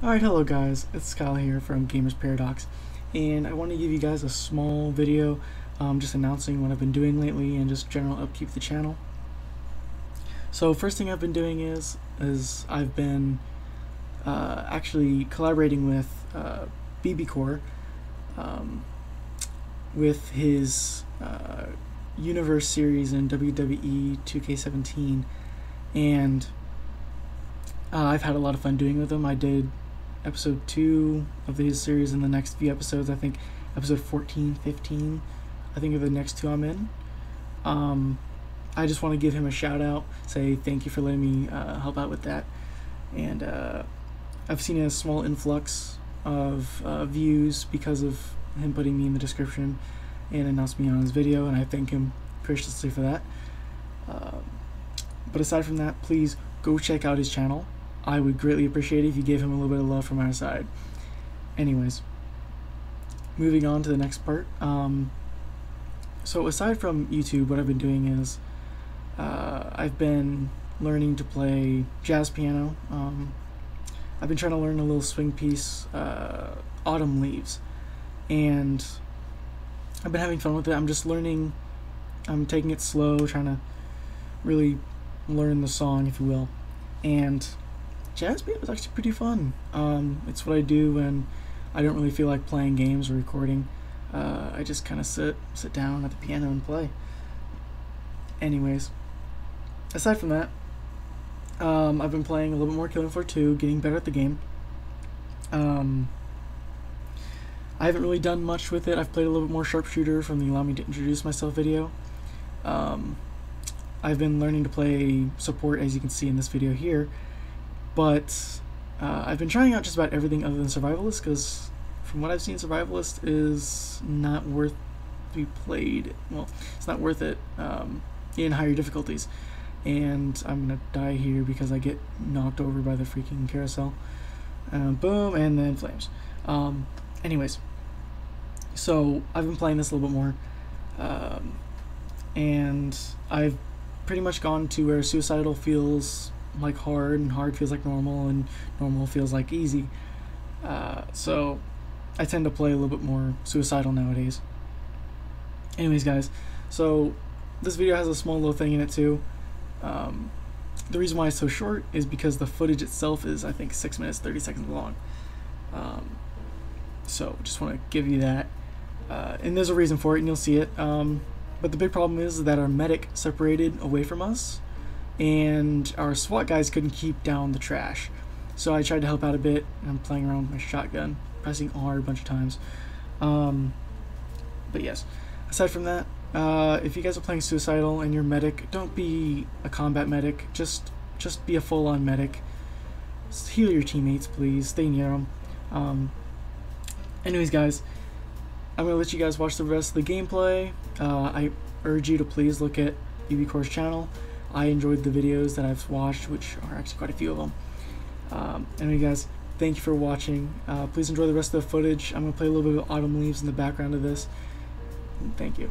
Alright, hello guys, it's Kyle here from Gamers Paradox, and I want to give you guys a small video um, just announcing what I've been doing lately and just general upkeep the channel. So first thing I've been doing is, is I've been uh, actually collaborating with uh, BBCorp um, with his uh, Universe series in WWE 2K17, and uh, I've had a lot of fun doing with them. I did episode 2 of his series in the next few episodes. I think episode 14, 15, I think are the next two I'm in. Um, I just want to give him a shout out, say thank you for letting me uh, help out with that. And uh, I've seen a small influx of uh, views because of him putting me in the description and announced me on his video, and I thank him graciously for that. Um, but aside from that, please go check out his channel. I would greatly appreciate it if you gave him a little bit of love from our side. Anyways, moving on to the next part. Um, so aside from YouTube, what I've been doing is uh, I've been learning to play jazz piano. Um, I've been trying to learn a little swing piece, uh, Autumn Leaves, and I've been having fun with it. I'm just learning. I'm taking it slow, trying to really learn the song, if you will, and jazz band was actually pretty fun. Um, it's what I do when I don't really feel like playing games or recording. Uh, I just kind of sit sit down at the piano and play. Anyways, aside from that, um, I've been playing a little bit more Killing Floor 2, getting better at the game. Um, I haven't really done much with it. I've played a little bit more Sharpshooter from the Allow Me to Introduce Myself video. Um, I've been learning to play support, as you can see in this video here. But uh, I've been trying out just about everything other than Survivalist because from what I've seen, Survivalist is not worth to be played. Well, it's not worth it um, in higher difficulties. And I'm gonna die here because I get knocked over by the freaking carousel. Um, boom, and then flames. Um, anyways, so I've been playing this a little bit more, um, and I've pretty much gone to where suicidal feels like hard and hard feels like normal and normal feels like easy. Uh, so I tend to play a little bit more suicidal nowadays. Anyways, guys, so this video has a small little thing in it too. Um, the reason why it's so short is because the footage itself is, I think, 6 minutes 30 seconds long. Um, so just want to give you that. Uh, and there's a reason for it, and you'll see it. Um, but the big problem is that our medic separated away from us and our SWAT guys couldn't keep down the trash. So I tried to help out a bit. I'm playing around with my shotgun, pressing R a bunch of times. Um, but yes, aside from that, uh, if you guys are playing suicidal and you're medic, don't be a combat medic. Just just be a full-on medic. Just heal your teammates, please. Stay near them. Um, anyways, guys, I'm gonna let you guys watch the rest of the gameplay. Uh, I urge you to please look at BBCorp's channel. I enjoyed the videos that I've watched, which are actually quite a few of them. Um, anyway, guys, thank you for watching. Uh, please enjoy the rest of the footage. I'm going to play a little bit of Autumn Leaves in the background of this. Thank you.